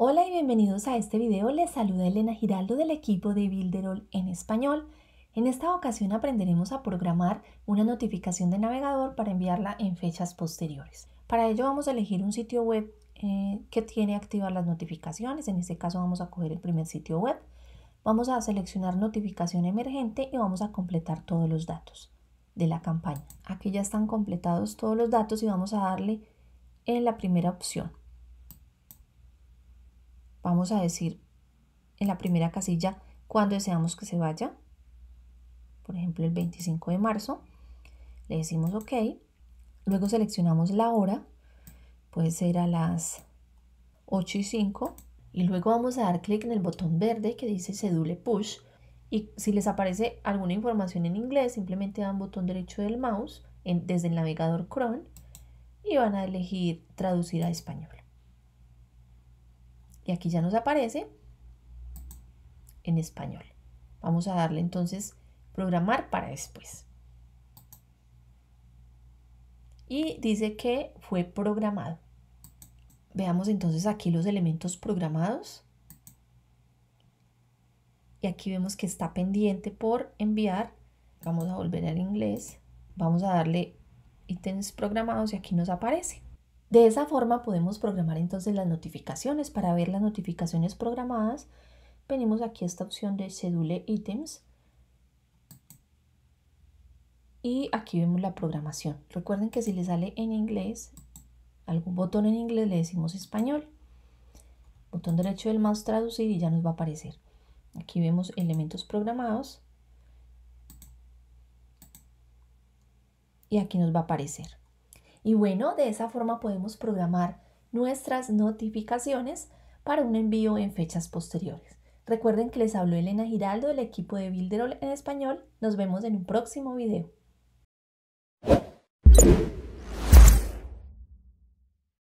Hola y bienvenidos a este video. Les saluda Elena Giraldo del equipo de Builderall en español. En esta ocasión aprenderemos a programar una notificación de navegador para enviarla en fechas posteriores. Para ello vamos a elegir un sitio web eh, que tiene activas las notificaciones. En este caso vamos a coger el primer sitio web. Vamos a seleccionar notificación emergente y vamos a completar todos los datos de la campaña. Aquí ya están completados todos los datos y vamos a darle en la primera opción vamos a decir en la primera casilla cuándo deseamos que se vaya. Por ejemplo, el 25 de marzo. Le decimos OK. Luego seleccionamos la hora. Puede ser a las 8 y 5. Y luego vamos a dar clic en el botón verde que dice Schedule Push. Y si les aparece alguna información en inglés, simplemente dan botón derecho del mouse desde el navegador Chrome y van a elegir traducir a español. Y aquí ya nos aparece en español. Vamos a darle entonces programar para después. Y dice que fue programado. Veamos entonces aquí los elementos programados. Y aquí vemos que está pendiente por enviar. Vamos a volver al inglés. Vamos a darle ítems programados y aquí nos aparece. De esa forma podemos programar entonces las notificaciones. Para ver las notificaciones programadas, venimos aquí a esta opción de Schedule Items y aquí vemos la programación. Recuerden que si le sale en inglés, algún botón en inglés le decimos español. Botón derecho del mouse traducir y ya nos va a aparecer. Aquí vemos elementos programados. Y aquí nos va a aparecer. Y bueno, de esa forma podemos programar nuestras notificaciones para un envío en fechas posteriores. Recuerden que les habló Elena Giraldo del equipo de Builderall en español. Nos vemos en un próximo video.